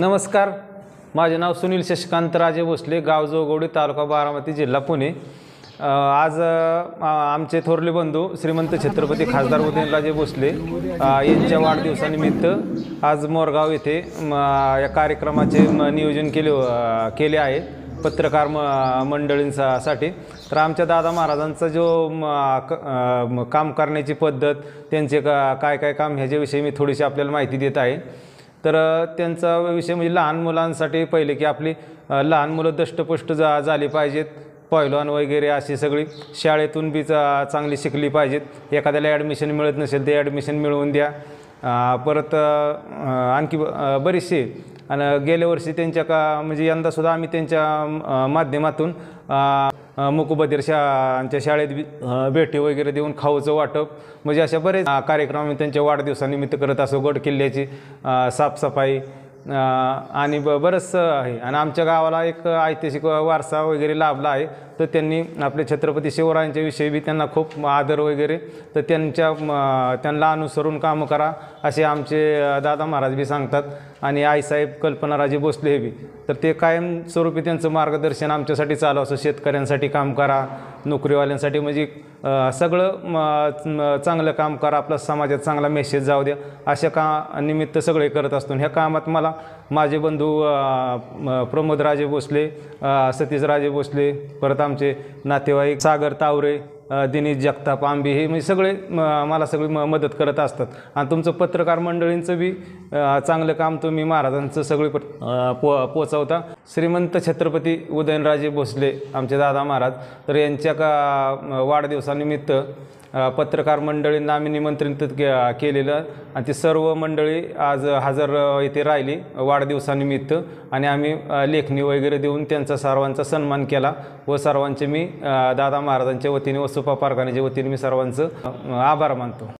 नमस्कार. माझे नाव सुनील शशिकांत राजे भोसले गाव जोगवडी तालुका बारामती जिल्हा पुणे. आज आमचे थोरले बंधू श्रीमंत छत्रपती खासदार उदयनराजे भोसले यांच्या वाढदिवसानिमित्त आज मोरगाव येथे म, या कार्यक्रमाचे म, नियोजन केले केले आहे पत्रकार म मंडळींसाठी. तर आमच्या दादा महाराजांचा जो म, क- काम करण्याची पद्धत त्यांचे का काय काय काम ह्याच्याविषयी मी थोडीशी आपल्याला माहिती देत आहे. तर त्यांचा विषय म्हणजे लहान मुलांसाठी पहिले की आपली लहान मुलं दष्टपुष्ट जा झाली पाहिजेत पहिलवान वगैरे अशी सगळी शाळेतून बी चा चांगली शिकली पाहिजेत. एखाद्याला ॲडमिशन मिळत नसेल ते ॲडमिशन मिळवून द्या. परत आणखी ब- बरेचसे आणि गेल्या वर्षी त्यांच्या का म्हणजे यंदासुद्धा आम्ही त्यांच्या माध्यमातून अ, शाच्या मुकुबधीर शाळांच्या शाळेत भेटी वगैरे देऊन खाऊचं वाटप म्हणजे अशा बरेच कार्यक्रम आम्ही त्यांच्या वाढदिवसानिमित्त करत असो गड किल्ल्याची साफसफाई आणि ब बरंचसं आहे. आणि आमच्या गावाला एक ऐतिहासिक वारसा वगैरे लाभला आहे. तर त्यांनी आपले छत्रपती शिवरायांच्या विषयी बी त्यांना खूप आदर वगैरे तर त्यांच्या त्यांना अनुसरून कामं करा असे आमचे दादा महाराज बी सांगतात. आणि आईसाहेब कल्पनाराजे भोसले हे बी. तर ते कायमस्वरूपी त्यांचं मार्गदर्शन आमच्यासाठी चालू असं शेतकऱ्यांसाठी काम करा नोकरीवाल्यांसाठी म्हणजे सगळं चांगलं काम करा आपला समाजात चांगला मेसेज जाऊ द्या अशा का निमित्त सगळे करत असतो. ह्या कामात मला माझे बंधू प्रमोदराजे भोसले सतीशराजे भोसले परत आमचे नातेवाईक सागर तावरे दिनेश जगताप आंबे हे म्हणजे सगळे मला सगळी म मदत करत असतात. आणि तुमचं पत्रकार मंडळींचं बी चांगलं काम तुम्ही महाराजांचं सगळे पट पो पोचवता. श्रीमंत छत्रपती उदयनराजे भोसले आमचे दादा महाराज तर यांच्या का वाढदिवसानिमित्त पत्रकार मंडळींना आम्ही निमंत्रित के केलेलं. आणि ती सर्व मंडळी आज हजर इथे राहिली वाढदिवसानिमित्त. आणि आम्ही लेखणी वगैरे देऊन त्यांचा सर्वांचा सन्मान केला. व सर्वांचे मी दादा महाराजांच्या वतीने व सुपा पारखान्याच्या वतीने मी सर्वांचं आभार मानतो.